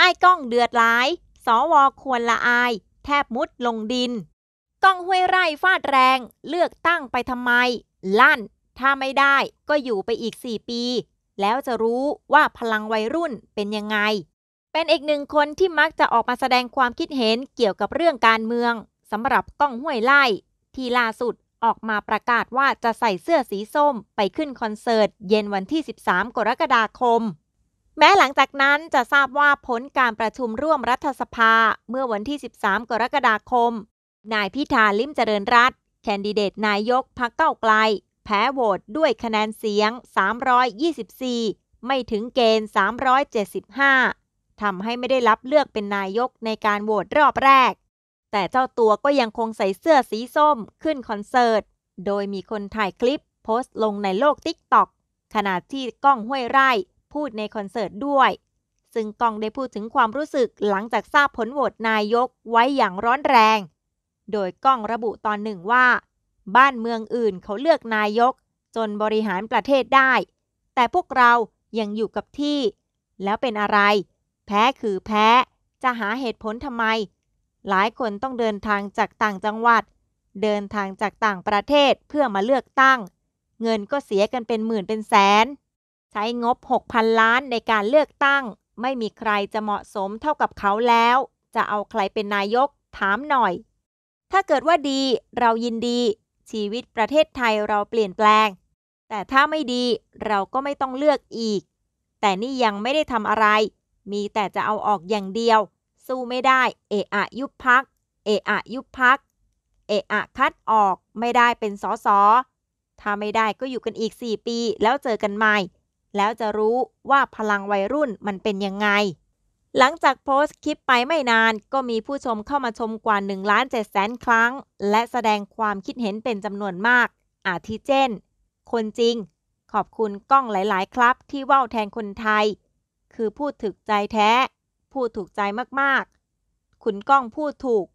ไอ้ายก้องเดือดร้าย สวควรละอาย แทบมุดลงดิน ก้องห้วยไร่ฟาดแรง เลือกตั้งไปทำไม ลั่น ถ้าไม่ได้ก็อยู่ไปอีก 4 ปี แล้วจะรู้ว่าพลังวัยรุ่นเป็นยังไง เป็นอีกหนึ่งคนที่มักจะออกมาแสดงความคิดเห็นเกี่ยวกับเรื่องการเมืองสำหรับก้องห้วยไล่ที่ล่าสุดออกมาประกาศว่าจะใส่เสื้อสีส้มไปขึ้นคอนเสิร์ต เย็นวันที่ 13 กรกฎาคม แม้หลังจากนั้นจะทราบว่าผลการประชุมร่วมรัฐสภาเมื่อวันที่ 13 กรกฎาคม นายพิธาลิ้มเจริญรัตน์แคนดิเดตนายกพรรคก้าวไกล แพ้โหวตด้วยคะแนนเสียง 324 ไม่ถึงเกณฑ์ 375 ทำให้ไม่ได้รับเลือกเป็นนายกในการโหวตรอบแรก แต่เจ้าตัวก็ยังคงใส่เสื้อสีส้มขึ้นคอนเสิร์ต โดยมีคนถ่ายคลิปโพสต์ลงในโลก TikTokขณะที่ก้องห้วยไร่ พูดในคอนเสิร์ตด้วย ซึ่งก้องได้พูดถึงความรู้สึกหลังจากทราบผลโหวตนายกไว้อย่างร้อนแรง โดยก้องระบุตอนหนึ่งว่า บ้านเมืองอื่นเขาเลือกนายก จนบริหารประเทศได้ แต่พวกเรายังอยู่กับที่ แล้วเป็นอะไร แพ้คือแพ้ จะหาเหตุผลทำไม หลายคนต้องเดินทางจากต่างจังหวัด เดินทางจากต่างประเทศเพื่อมาเลือกตั้ง เงินก็เสียกันเป็นหมื่นเป็นแสน ใช้งบ 6,000 ล้านในการเลือกตั้ง ไม่มีใครจะเหมาะสมเท่ากับเขาแล้ว จะเอาใครเป็นนายกถามหน่อย ถ้าเกิดว่าดีเรายินดี ชีวิตประเทศไทยเราเปลี่ยนแปลง แต่ถ้าไม่ดีเราก็ไม่ต้องเลือกอีก แต่นี่ยังไม่ได้ทำอะไร มีแต่จะเอาออกอย่างเดียว สู้ไม่ได้ เอะอะยุบพัก เอะอะยุบพัก เอะอะคัดออกไม่ได้เป็นสอสอถ้าไม่ได้ก็อยู่กันอีก 4 ปีแล้วเจอกันใหม่ แล้วจะรู้ว่าพลังวัยรุ่นมันเป็นยังไง หลังจากโพสต์คลิปไปไม่นานก็มีผู้ชมเข้ามาชมกว่า1ล้าน7แสนครั้ง และแสดงความคิดเห็นเป็นจำนวนมาก อาทิเช่น คนจริง ขอบคุณกล้องหลาย ๆ ครับ ที่ว่าวแทนคนไทย คือพูดถึกใจแท้ พูดถูกใจมากๆคุณกล้องพูดถูก